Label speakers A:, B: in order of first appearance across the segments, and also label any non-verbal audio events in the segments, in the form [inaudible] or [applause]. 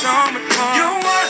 A: summertime. You're what I want.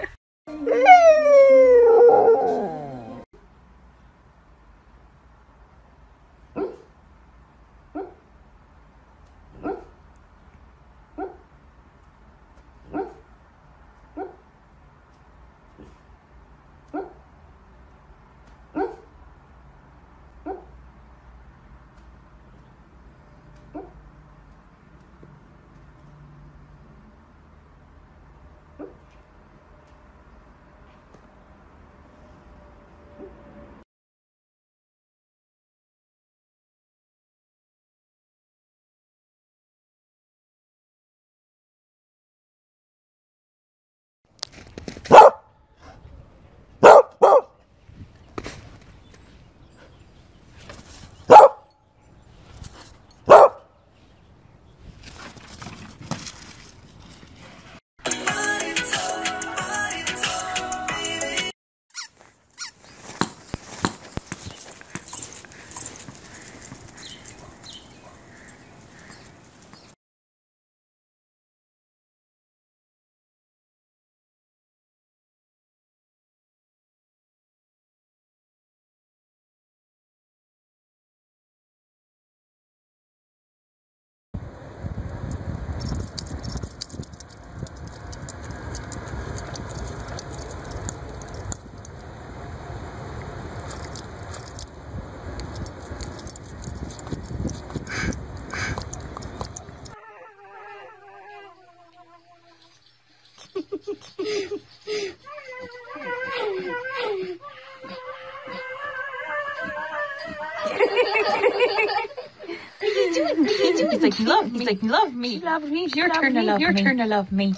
B: He's like, love me. He's like, love me. Love me. Your turn to love me. Your turn to love me.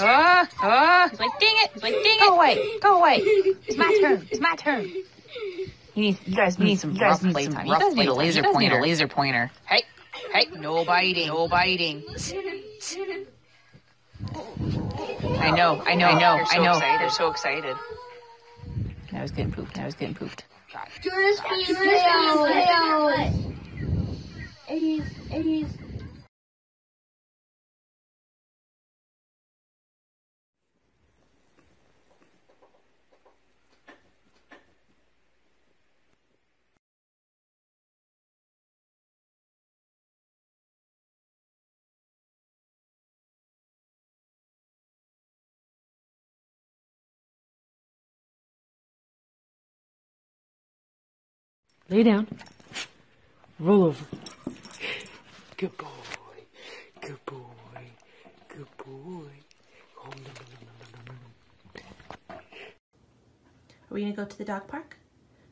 B: Oh, oh. He's like, ding it. He's like, ding it. Go away. Go away. It's my turn. It's my turn. He needs, you guys need hmm. some rough playtime. You guys need a laser pointer. laser pointer. Hey, hey, no biting. No biting. I know, I know, I know,
C: They're so
B: I know.
C: excited.
B: They're so excited. I was getting pooped. I was getting pooped. Jonas P. It is, it is.
D: Lay down. Roll over. Good boy. Good boy. Good boy. Oh, no, no, no.
E: Are we gonna go to the dog park?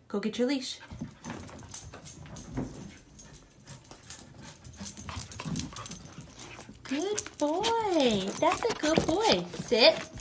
E: Go get your leash. Good boy. That's a good boy. Sit.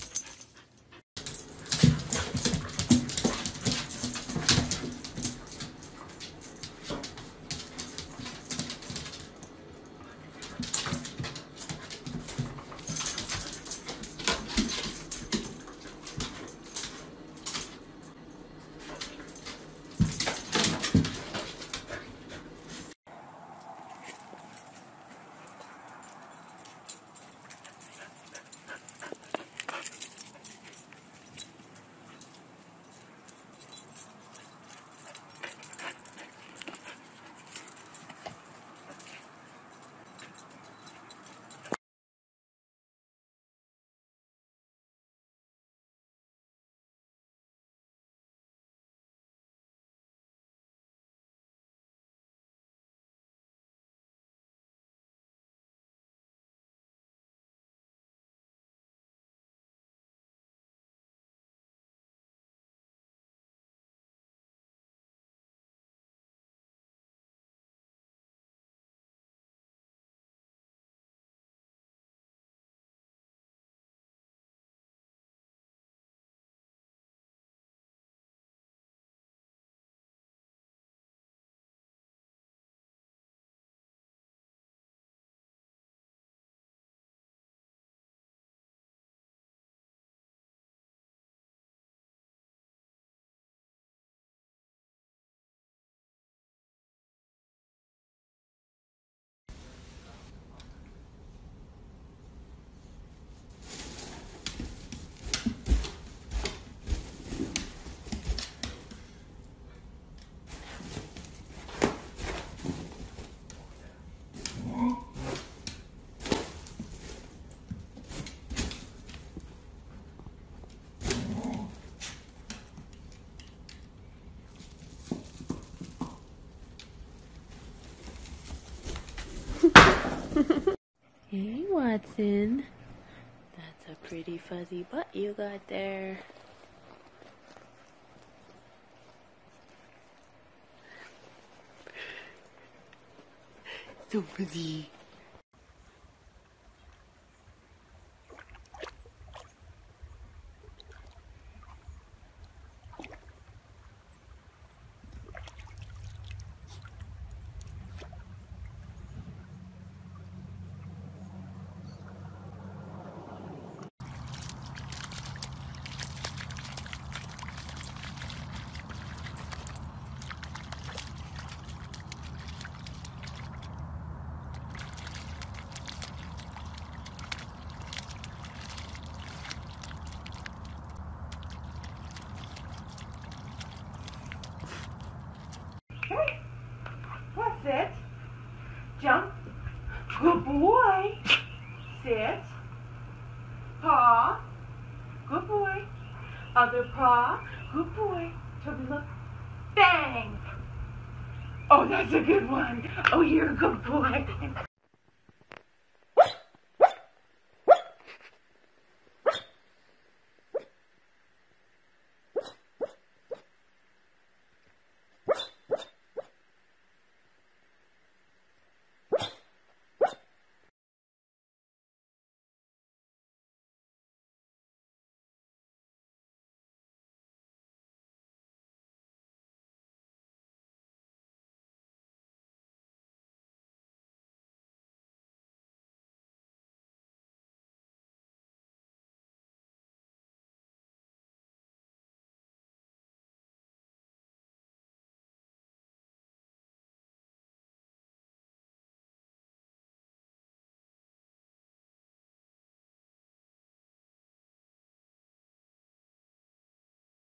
E: Watson. That's a pretty fuzzy butt you got there. So fuzzy.
C: Good boy. Sit. Paw. Good boy. Other paw. Good boy. Toby, look. Bang. Oh, that's a good one. Oh, you're a good boy. [laughs]